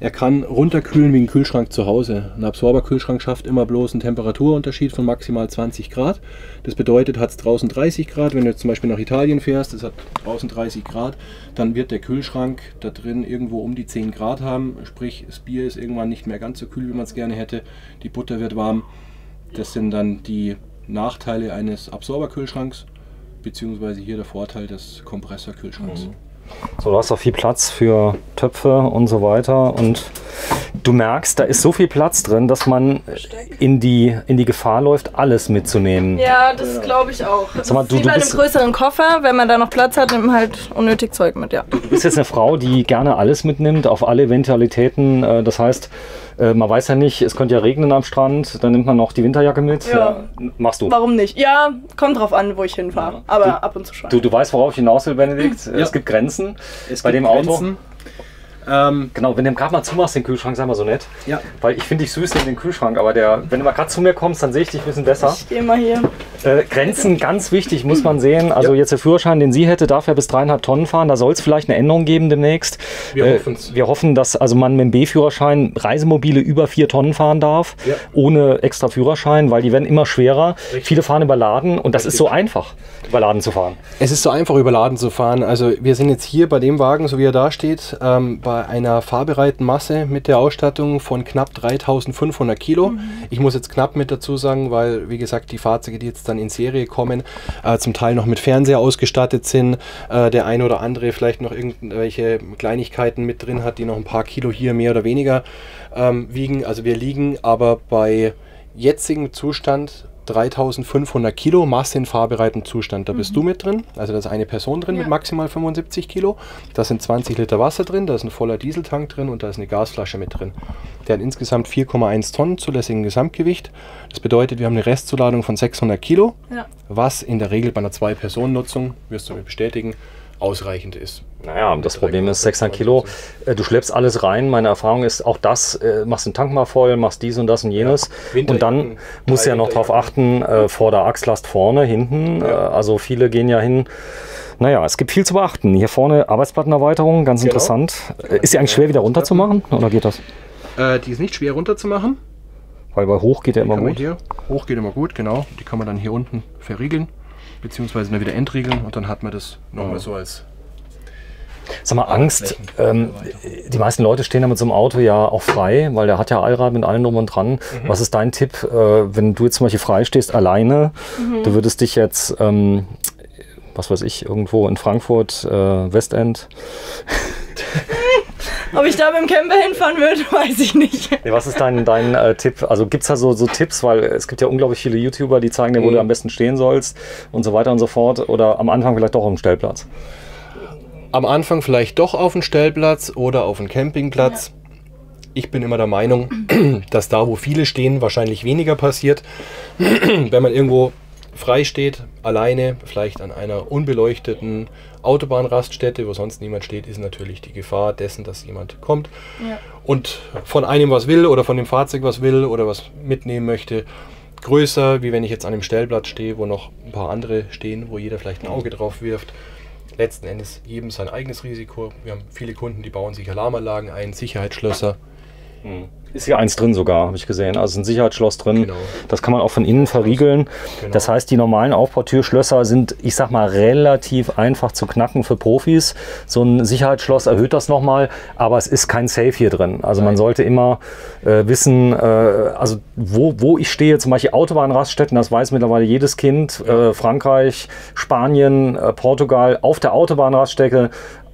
Er kann runterkühlen wie ein Kühlschrank zu Hause. Ein Absorberkühlschrank schafft immer bloß einen Temperaturunterschied von maximal 20 Grad. Das bedeutet, hat es draußen 30 Grad, wenn du jetzt zum Beispiel nach Italien fährst, es hat draußen 30 Grad, dann wird der Kühlschrank da drin irgendwo um die 10 Grad haben. Sprich, das Bier ist irgendwann nicht mehr ganz so kühl, wie man es gerne hätte. Die Butter wird warm. Das sind dann die Nachteile eines Absorberkühlschranks, beziehungsweise hier der Vorteil des Kompressorkühlschranks. So, du hast auch viel Platz für Töpfe und so weiter. Und du merkst, da ist so viel Platz drin, dass man in die, in die Gefahr läuft, alles mitzunehmen. Ja, das glaube ich auch. Das Sag mal, ist du- wie du bei einem größeren Koffer, wenn man da noch Platz hat, nimmt man halt unnötig Zeug mit, ja. Du bist jetzt eine Frau, die gerne alles mitnimmt, auf alle Eventualitäten. Äh, Das heißt, äh, man weiß ja nicht, es könnte ja regnen am Strand, dann nimmt man noch die Winterjacke mit. Ja. Äh, Machst du. Warum nicht? Ja, kommt drauf an, wo ich hinfahre. Aber Du- ab und zu schon. Du, du weißt, worauf ich hinaus will, Benedikt. Es gibt Grenzen bei dem Auto. Ähm, Genau, wenn du gerade mal zumachst, den Kühlschrank, sei mal so nett. ja. Weil ich finde dich süß in den Kühlschrank, aber der, wenn du mal gerade zu mir kommst, dann sehe ich dich ein bisschen besser. Ich gehe mal hier. Äh, Grenzen ganz wichtig, muss man sehen. Also Ja. jetzt der Führerschein, den sie hätte, darf er bis dreieinhalb Tonnen fahren. Da soll es vielleicht eine Änderung geben demnächst. Wir Äh, hoffen's. Wir hoffen, dass also man mit dem B-Führerschein Reisemobile über vier Tonnen fahren darf, Ja. ohne extra Führerschein, weil die werden immer schwerer. Richtig. Viele fahren überladen und das ist so einfach, überladen zu fahren. Es ist so einfach überladen zu fahren. Also wir sind jetzt hier bei dem Wagen, so wie er da steht, ähm, bei einer fahrbereiten Masse mit der Ausstattung von knapp 3500 Kilo. Ich muss jetzt knapp mit dazu sagen, weil wie gesagt die Fahrzeuge, die jetzt dann in Serie kommen, äh, zum Teil noch mit Fernseher ausgestattet sind. Äh, der eine oder andere vielleicht noch irgendwelche Kleinigkeiten mit drin hat, die noch ein paar Kilo hier mehr oder weniger ähm, wiegen. Also wir liegen aber bei jetzigem Zustand 3500 Kilo Masse in fahrbereitem Zustand. Da bist du mit drin. Also da ist eine Person drin mit Ja. maximal 75 Kilo. Da sind 20 Liter Wasser drin, da ist ein voller Dieseltank drin und da ist eine Gasflasche mit drin. Der hat insgesamt 4,1 Tonnen zulässigen Gesamtgewicht. Das bedeutet, wir haben eine Restzuladung von 600 Kilo, Ja. was in der Regel bei einer Zwei-Personen-Nutzung, wirst du mir bestätigen, ausreichend ist. Naja, das Problem ist 600 Kilo. äh, Du schleppst alles rein. Meine Erfahrung ist auch das, äh, machst den Tank mal voll, machst dies und das und jenes. Winterjacken, und dann musst du ja noch drauf achten, äh, vor der Achslast vorne, hinten. Äh, also viele gehen ja hin. Naja, es gibt viel zu beachten. Hier vorne Arbeitsplattenerweiterung, ganz Genau. interessant. Ist sie eigentlich schwer wieder runterzumachen oder geht das? Äh, die ist nicht schwer runterzumachen. Weil bei hoch geht ja immer gut. hier, hoch geht immer gut, genau. Die kann man dann hier unten verriegeln, beziehungsweise dann wieder entriegeln und dann hat man das nochmal so als Sag mal, Angst. Ähm, die meisten Leute stehen ja mit so einem Auto ja auch frei, weil der hat ja Allrad mit allem drum und dran. Mhm. Was ist dein Tipp, äh, wenn du jetzt zum Beispiel frei stehst, alleine? Du würdest dich jetzt, ähm, was weiß ich, irgendwo in Frankfurt, äh, Westend. Ob ich da mit dem Camper hinfahren würde, weiß ich nicht. Nee, was ist dein, dein äh, Tipp? Also gibt es da so, so Tipps, weil es gibt ja unglaublich viele YouTuber, die zeigen dir, wo Mhm. du am besten stehen sollst und so weiter und so fort. Oder am Anfang vielleicht doch auf dem Stellplatz. am Anfang vielleicht doch auf einen Stellplatz oder auf einen Campingplatz. Ich bin immer der Meinung, dass da, wo viele stehen, wahrscheinlich weniger passiert. Wenn man irgendwo frei steht, alleine, vielleicht an einer unbeleuchteten Autobahnraststätte, wo sonst niemand steht, ist natürlich die Gefahr dessen, dass jemand kommt Ja. und von einem was will oder von dem Fahrzeug was will oder was mitnehmen möchte, größer, wie wenn ich jetzt an einem Stellplatz stehe, wo noch ein paar andere stehen, wo jeder vielleicht ein Auge drauf wirft. Letzten Endes jedem sein eigenes Risiko. Wir haben viele Kunden, die bauen sich Alarmanlagen ein, Sicherheitsschlösser. Ist hier eins drin sogar, habe ich gesehen. Also ein Sicherheitsschloss drin. Genau. Das kann man auch von innen verriegeln. Genau. Das heißt, die normalen Aufbautürschlösser sind, ich sag mal, relativ einfach zu knacken für Profis. So ein Sicherheitsschloss erhöht das nochmal, aber es ist kein Safe hier drin. Also man Nein. sollte immer äh, wissen, äh, also wo, wo ich stehe, zum Beispiel Autobahnraststätten, das weiß mittlerweile jedes Kind. Äh, Frankreich, Spanien, äh, Portugal, auf der Autobahnraststätte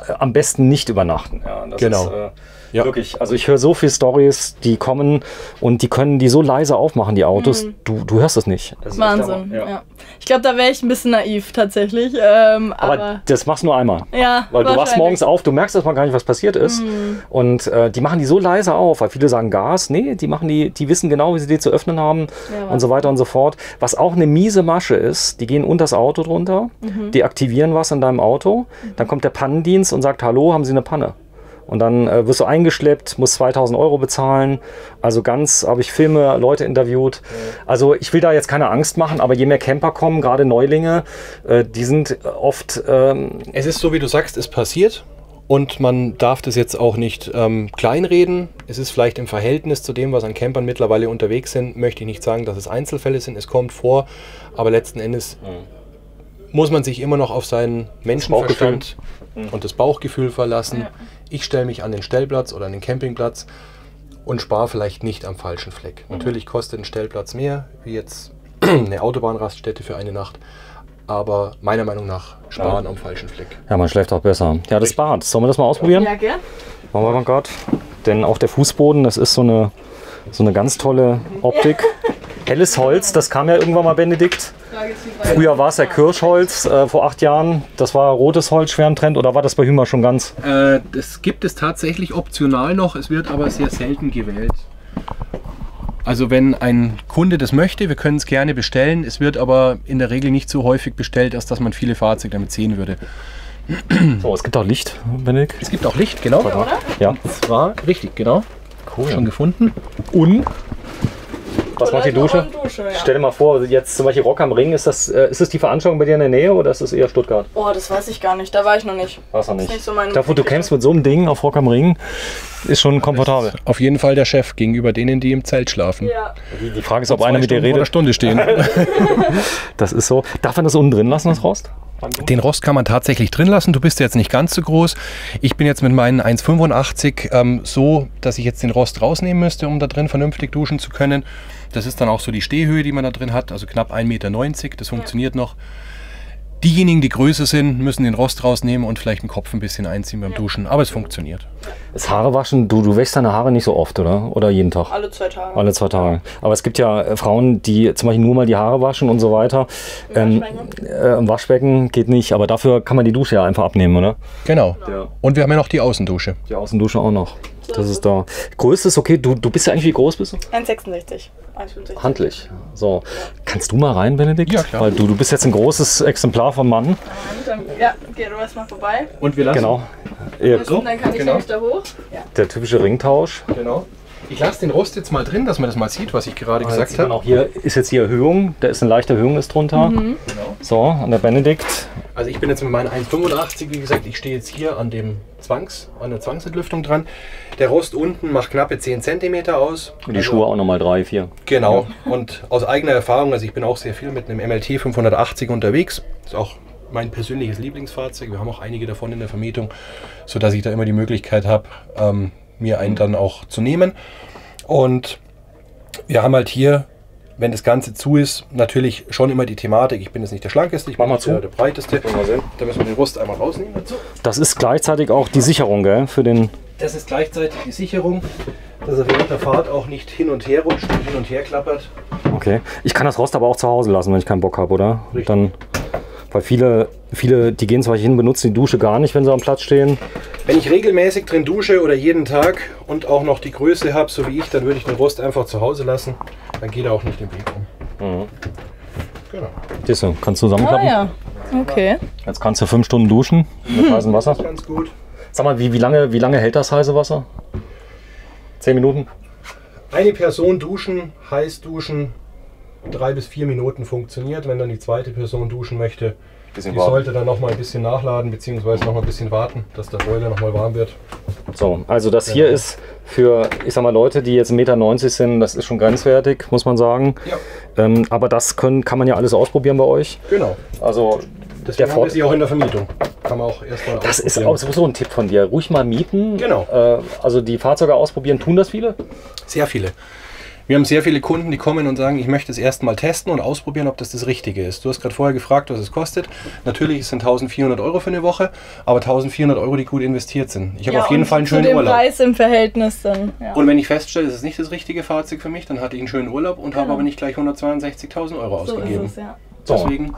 äh, am besten nicht übernachten. Ja, das Genau. Ist, äh, Ja. Wirklich, also ich höre so viele Stories, die kommen und die können die so leise aufmachen, die Autos. Du, du hörst es nicht. Das Wahnsinn. Hammer, Ja. Ich glaube, da wäre ich ein bisschen naiv tatsächlich. Ähm, Aber, aber, das machst du nur einmal. ja, Weil du wachst morgens auf, du merkst erstmal gar nicht, was passiert ist. Und äh, die machen die so leise auf, weil viele sagen Gas. Nee, die machen die, die wissen genau, wie sie die zu öffnen haben Ja, und so weiter und so fort. Was auch eine miese Masche ist, die gehen unter das Auto drunter, die aktivieren was in deinem Auto, dann kommt der Pannendienst und sagt, hallo, haben Sie eine Panne? Und dann äh, wirst du eingeschleppt, musst 2000 Euro bezahlen. Also ganz, habe ich Filme, Leute interviewt. Also ich will da jetzt keine Angst machen, aber je mehr Camper kommen, gerade Neulinge, äh, die sind oft ähm, Es ist so, wie du sagst, es passiert. Und man darf das jetzt auch nicht ähm, kleinreden. Es ist vielleicht im Verhältnis zu dem, was an Campern mittlerweile unterwegs sind, möchte ich nicht sagen, dass es Einzelfälle sind. Es kommt vor, aber letzten Endes muss man sich immer noch auf seinen Menschenverstand und das Bauchgefühl verlassen. Ja. Ich stelle mich an den Stellplatz oder an den Campingplatz und spare vielleicht nicht am falschen Fleck. Natürlich kostet ein Stellplatz mehr, wie jetzt eine Autobahnraststätte für eine Nacht. Aber meiner Meinung nach sparen am falschen Fleck. Ja, man schläft auch besser. Ja, das Bad. Sollen wir das mal ausprobieren? Ja, gell? Machen wir mal gerade. Denn auch der Fußboden, das ist so eine, so eine ganz tolle Optik. Helles Holz, das kam ja irgendwann mal Benedikt. Früher war es ja Kirschholz, äh, vor acht Jahren. Das war rotes Holz schwer im Trend oder war das bei Hümer schon ganz? Äh, das gibt es tatsächlich optional noch, es wird aber sehr selten gewählt. Also wenn ein Kunde das möchte, wir können es gerne bestellen. Es wird aber in der Regel nicht so häufig bestellt, als dass man viele Fahrzeuge damit sehen würde. So, es gibt auch Licht, Benedikt. Es gibt auch Licht, genau. Ja, Zwar richtig, genau. cool. Schon gefunden. Und? Was macht die Dusche? Dusche ja. Stell dir mal vor, jetzt zum Beispiel Rock am Ring, ist das, äh, ist das die Veranstaltung bei dir in der Nähe oder ist das eher Stuttgart? Oh, das weiß ich gar nicht. Da war ich noch nicht. Weiß noch nicht. nicht so wo du kämpfst mit so einem Ding auf Rock am Ring, ist schon komfortabel. Auf jeden Fall der Chef gegenüber denen, die im Zelt schlafen. Ja. Die, die Frage ist, ob einer mit dir redet. Stunde stehen. Das ist so. Darf man das unten drin lassen, das Rost? Den Rost kann man tatsächlich drin lassen. Du bist jetzt nicht ganz so groß. Ich bin jetzt mit meinen 1,85 ähm, so, dass ich jetzt den Rost rausnehmen müsste, um da drin vernünftig duschen zu können. Das ist dann auch so die Stehhöhe, die man da drin hat, also knapp 1,90 Meter. Das funktioniert noch. Diejenigen, die größer sind, müssen den Rost rausnehmen und vielleicht den Kopf ein bisschen einziehen beim Duschen. Aber es funktioniert. Das Haare waschen, du, du wäschst deine Haare nicht so oft, oder? Oder jeden Tag? Alle zwei Tage. Alle zwei Tage. Aber es gibt ja äh, Frauen, die zum Beispiel nur mal die Haare waschen und so weiter. Ähm, Waschbecken? äh, Im Waschbecken geht nicht, aber dafür kann man die Dusche ja einfach abnehmen, oder? Genau. Ja. Und wir haben ja noch die Außendusche. Die Außendusche auch noch. Das ist da. Größte ist okay. Du, du bist ja eigentlich, wie groß bist du? 1,66. 1,65. Handlich. So. Kannst du mal rein, Benedikt? Ja, klar. Weil du, du bist jetzt ein großes Exemplar vom Mann. Und dann- Ja, geh du erst mal vorbei. Und wir lassen. Genau. Ja, Und dann kann ich genau. nämlich da hoch. Ja. der typische Ringtausch. genau. Ich lasse den Rost jetzt mal drin, dass man das mal sieht, was ich gerade Jetzt gesagt habe. auch hier ist jetzt die Erhöhung. Da ist eine leichte Erhöhung ist drunter. Mhm. So, und der Benedikt. Also ich bin jetzt mit meinen 1,85, wie gesagt, ich stehe jetzt hier an dem Zwangs, an der Zwangsentlüftung dran. Der Rost unten macht knappe 10 cm aus. Und die Also- Schuhe auch nochmal drei, vier. Genau. Und aus eigener Erfahrung, also ich bin auch sehr viel mit einem MLT 580 unterwegs. Ist auch mein persönliches Lieblingsfahrzeug. Wir haben auch einige davon in der Vermietung, sodass ich da immer die Möglichkeit habe, ähm, mir einen dann auch zu nehmen. Und wir haben halt hier, wenn das Ganze zu ist, natürlich schon immer die Thematik. Ich bin jetzt nicht der schlankeste, ich bin Mach mal nicht der, zu. der breiteste. mal sehen. Da müssen wir den Rost einmal rausnehmen dazu. Das ist gleichzeitig auch die Sicherung, gell? Für den. Das ist gleichzeitig die Sicherung, dass er während der Fahrt auch nicht hin und her rutscht und hin und her klappert. Okay. Ich kann das Rost aber auch zu Hause lassen, wenn ich keinen Bock habe, oder? Richtig. Dann. Weil viele, viele, die gehen zwar hin, benutzen die Dusche gar nicht, wenn sie am Platz stehen. Wenn ich regelmäßig drin dusche oder jeden Tag und auch noch die Größe habe, so wie ich, dann würde ich den Rost einfach zu Hause lassen. Dann geht er auch nicht den Weg um. Genau. Siehst du, kannst du Ah zusammenklappen. ja. Okay. Jetzt kannst du fünf Stunden duschen mit heißem Wasser. Ganz gut. Sag mal, wie, wie, lange, wie lange hält das heiße Wasser? Zehn Minuten? Eine Person duschen, heiß duschen, drei bis vier Minuten funktioniert. Wenn dann die zweite Person duschen möchte, Bisschen die warm. sollte dann noch mal ein bisschen nachladen, beziehungsweise noch mal ein bisschen warten, dass der Boiler noch mal warm wird. So, also das hier ist für, ich sag mal, Leute, die jetzt 1,90 Meter sind, das ist schon grenzwertig, muss man sagen. Ja. Ähm, aber das können, kann man ja alles ausprobieren bei euch. Genau. Also Deswegen Der haben wir Vor- sie auch in der Vermietung. Kann man auch erstmal das ist auch sowieso ein Tipp von dir. Ruhig mal mieten. Genau. Äh, also die Fahrzeuge ausprobieren, tun das viele? Sehr viele. Wir haben sehr viele Kunden, die kommen und sagen, ich möchte es erst mal testen und ausprobieren, ob das das Richtige ist. Du hast gerade vorher gefragt, was es kostet. Natürlich es sind 1400 Euro für eine Woche, aber 1400 Euro, die gut investiert sind. Ich habe auf jeden Fall einen zu schönen dem Urlaub. Preis im Verhältnis dann. Ja. Und wenn ich feststelle, es ist nicht das richtige Fahrzeug für mich, dann hatte ich einen schönen Urlaub und habe Genau. aber nicht gleich 162.000 Euro so ausgegeben. ist es, ja. So. Deswegen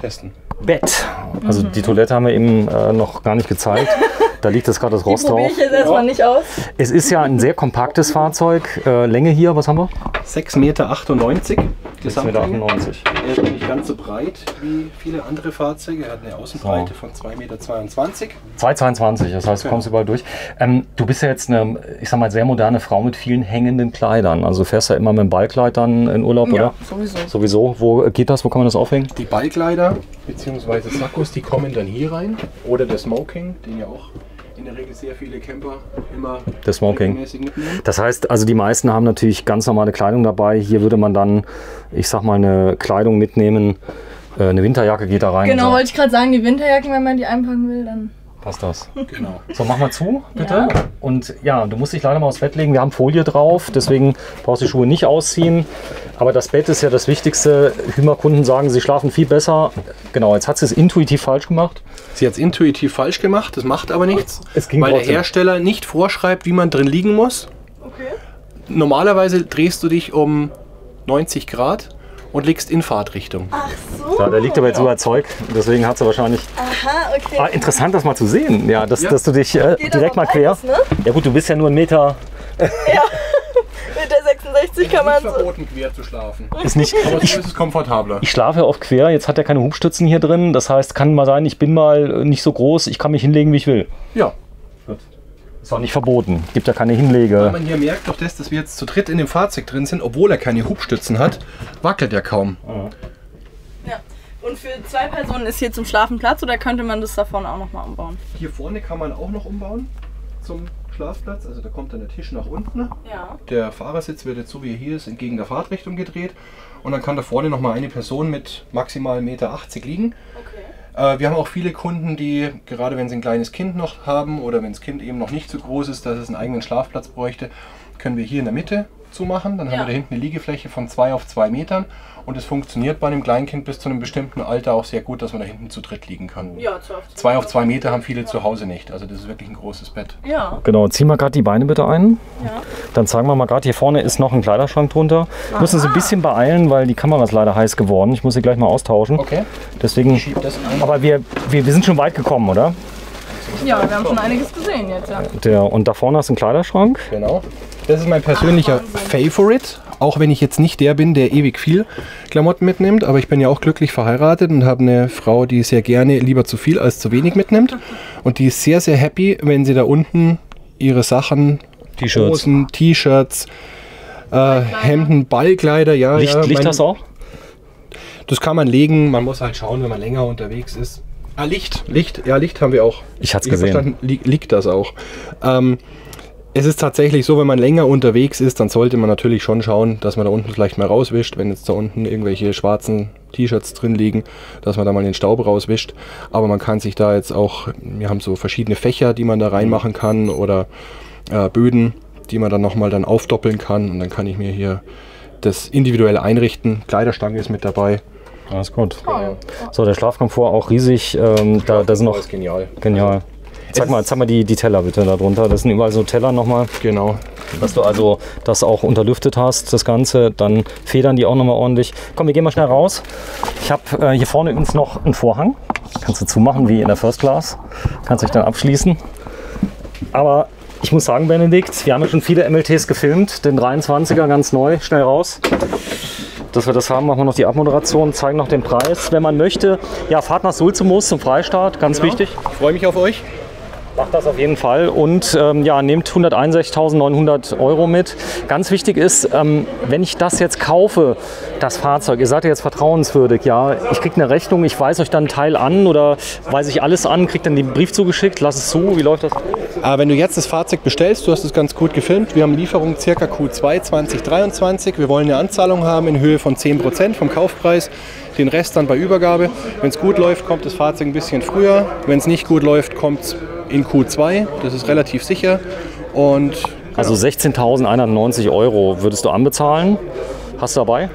testen. Bett. Also die Toilette haben wir eben äh, noch gar nicht gezeigt. Da liegt jetzt gerade das Rost probiere drauf. ich jetzt erstmal nicht aus. Es ist ja ein sehr kompaktes Fahrzeug. Äh, Länge hier, was haben wir? 6,98 Meter. 6,98 Gesamtlänge. Meter. Er ist nicht ganz so breit wie viele andere Fahrzeuge. Er hat eine Außenbreite von 2,22 Meter. 222, das heißt, du kommst überall durch. Ähm, du bist ja jetzt eine, ich sag mal, sehr moderne Frau mit vielen hängenden Kleidern. Also du fährst ja immer mit dem Ballkleid dann in Urlaub, oder? sowieso. Sowieso. Wo geht das? Wo kann man das aufhängen? Die Ballkleider bzw. Sakkos, die kommen dann hier rein. Oder der Smoking, den ja auch in der Regel sehr viele Camper immer Der Smoking. regelmäßig mitnehmen. Das heißt, also die meisten haben natürlich ganz normale Kleidung dabei. Hier würde man dann, ich sag mal, eine Kleidung mitnehmen. Äh, Eine Winterjacke geht da rein. Genau, wollte ich gerade sagen, die Winterjacken, wenn man die einpacken will, dann. Passt das. Genau. So, mach mal zu, bitte. Ja. Und ja, du musst dich leider mal aufs Bett legen. Wir haben Folie drauf, deswegen brauchst du die Schuhe nicht ausziehen. Aber das Bett ist ja das Wichtigste. Hümer-Kunden sagen, sie schlafen viel besser. Genau, jetzt hat sie es intuitiv falsch gemacht. Sie hat es intuitiv falsch gemacht, das macht aber nichts, Es ging weil trotzdem. der Hersteller nicht vorschreibt, wie man drin liegen muss. Okay. Normalerweise drehst du dich um 90 Grad und liegst in Fahrtrichtung. Ach so. Ja, der liegt aber jetzt überzeugt. Deswegen hat sie wahrscheinlich. Aha, okay. Ah, interessant, das mal zu sehen. Ja, dass, Ja. dass du dich äh, direkt mal quer. beides, ne? Ja, gut, du bist ja nur ein Meter. Mit der 66 kann man so. verboten, quer zu schlafen. Ist nicht. Aber so Ich, ist es komfortabler. ich schlafe ja oft quer. Jetzt hat er keine Hubstützen hier drin. Das heißt, kann mal sein, ich bin mal nicht so groß. Ich kann mich hinlegen, wie ich will. Ja. Ist auch nicht verboten. Gibt ja keine Weil Hinlege. man hier merkt doch das, dass wir jetzt zu dritt in dem Fahrzeug drin sind, obwohl er keine Hubstützen hat, wackelt er kaum. Ja. Und für zwei Personen ist hier zum Schlafen Platz oder könnte man das davon auch nochmal umbauen? Hier vorne kann man auch noch umbauen zum Schlafplatz. Also da kommt dann der Tisch nach unten. Ja. Der Fahrersitz wird jetzt so wie er hier ist entgegen der Fahrtrichtung gedreht. Und dann kann da vorne noch mal eine Person mit maximal 1,80 Meter liegen. Okay. Äh, wir haben auch viele Kunden, die gerade wenn sie ein kleines Kind noch haben oder wenn das Kind eben noch nicht so groß ist, dass es einen eigenen Schlafplatz bräuchte, können wir hier in der Mitte zumachen. Dann haben Ja. wir da hinten eine Liegefläche von 2 auf 2 Metern. Und es funktioniert bei einem Kleinkind bis zu einem bestimmten Alter auch sehr gut, dass man da hinten zu dritt liegen kann. Ja, zwei auf Zwei auf zwei Meter haben viele zu Hause nicht. Also das ist wirklich ein großes Bett. Ja. Genau, zieh mal gerade die Beine bitte ein. Ja. Dann zeigen wir mal gerade, hier vorne ist noch ein Kleiderschrank drunter. Wir müssen uns ein bisschen beeilen, weil die Kamera ist leider heiß geworden. Ich muss sie gleich mal austauschen. Okay. Deswegen. Schieb das ein. Aber wir, wir, wir sind schon weit gekommen, oder? Ja, wir haben schon einiges gesehen jetzt, ja. Der, und da vorne ist ein Kleiderschrank. Genau. Das ist mein persönlicher Favorite. Auch wenn ich jetzt nicht der bin, der ewig viel Klamotten mitnimmt. Aber ich bin ja auch glücklich verheiratet und habe eine Frau, die sehr gerne lieber zu viel als zu wenig mitnimmt. Und die ist sehr, sehr happy, wenn sie da unten ihre Sachen, T-Shirts. Hosen, T-Shirts, äh, Hemden, Ballkleider, ja. Licht, ja, Licht mein- das auch? Das kann man legen. Man muss halt schauen, wenn man länger unterwegs ist. Ah, Licht. Licht. Ja, Licht haben wir auch. Ich hat's hab gesehen. verstanden, li liegt das auch. Ähm, es ist tatsächlich so, wenn man länger unterwegs ist, dann sollte man natürlich schon schauen, dass man da unten vielleicht mal rauswischt, wenn jetzt da unten irgendwelche schwarzen T-Shirts drin liegen, dass man da mal den Staub rauswischt. Aber man kann sich da jetzt auch, wir haben so verschiedene Fächer, die man da reinmachen kann oder äh, Böden, die man dann nochmal dann aufdoppeln kann und dann kann ich mir hier das individuell einrichten. Kleiderstange ist mit dabei. Alles gut. Toll. So, der Schlafkomfort auch riesig. Ähm, da, da sind noch. ist genial. Genial. Zeig mal, zeig mal die, die Teller bitte da drunter. Das sind überall so Teller nochmal, Genau. dass du also das auch unterlüftet hast, das Ganze. Dann federn die auch nochmal ordentlich. Komm, wir gehen mal schnell raus. Ich habe äh, hier vorne übrigens noch einen Vorhang. Kannst du zumachen wie in der First Class. Kannst dich dann abschließen. Aber ich muss sagen, Benedikt, wir haben ja schon viele MLTs gefilmt. Den 23er ganz neu, schnell raus. dass wir das haben, machen wir noch die Abmoderation, zeigen noch den Preis. Wenn man möchte, ja, fahrt nach Sulzemus zum Freistart, ganz Genau. wichtig. Ich freue mich auf euch. Macht das auf jeden Fall und ähm, ja, nehmt 161.900 Euro mit. Ganz wichtig ist, ähm, wenn ich das jetzt kaufe, das Fahrzeug, ihr seid ja jetzt vertrauenswürdig, ja, ich kriege eine Rechnung, ich weise euch dann einen Teil an oder weise ich alles an, kriege dann den Brief zugeschickt, lass es so, wie läuft das? Aber wenn du jetzt das Fahrzeug bestellst, du hast es ganz gut gefilmt, wir haben Lieferung circa Q2 2023. Wir wollen eine Anzahlung haben in Höhe von 10% vom Kaufpreis, den Rest dann bei Übergabe. Wenn es gut läuft, kommt das Fahrzeug ein bisschen früher. Wenn es nicht gut läuft, kommt es in Q2. Das ist relativ sicher. Und Also 16.190 Euro würdest du anbezahlen. Hast du dabei?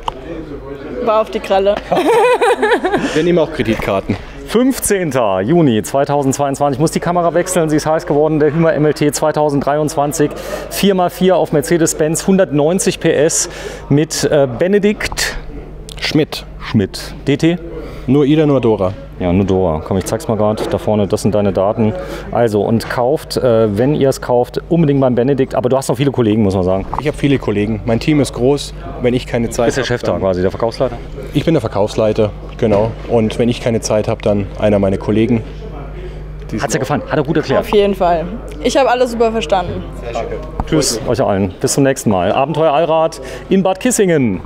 War auf die Kralle. wir nehmen auch Kreditkarten. 15. Juni 2022. Ich muss die Kamera wechseln, sie ist heiß geworden. Der Hümer MLT 2023. 4x4 auf Mercedes-Benz, 190 PS mit äh, Benedikt Schmidt. Schmidt. DT? Nur Ida, nur Dora. Ja, nur Dora. Komm, ich zeig's mal gerade. Da vorne, das sind deine Daten. Also, und kauft, äh, wenn ihr es kauft, unbedingt beim Benedikt. Aber du hast noch viele Kollegen, muss man sagen. Ich habe viele Kollegen. Mein Team ist groß. Wenn ich keine Zeit Ist der hab, Chef da quasi, der Verkaufsleiter? Ich bin der Verkaufsleiter, genau. Und wenn ich keine Zeit habe, dann einer meiner Kollegen. Hat's dir sind gefallen? Hat er gut erklärt. Auf jeden Fall. Ich habe alles super verstanden. Tschüss euch allen. Bis zum nächsten Mal. Abenteuer Allrad in Bad Kissingen.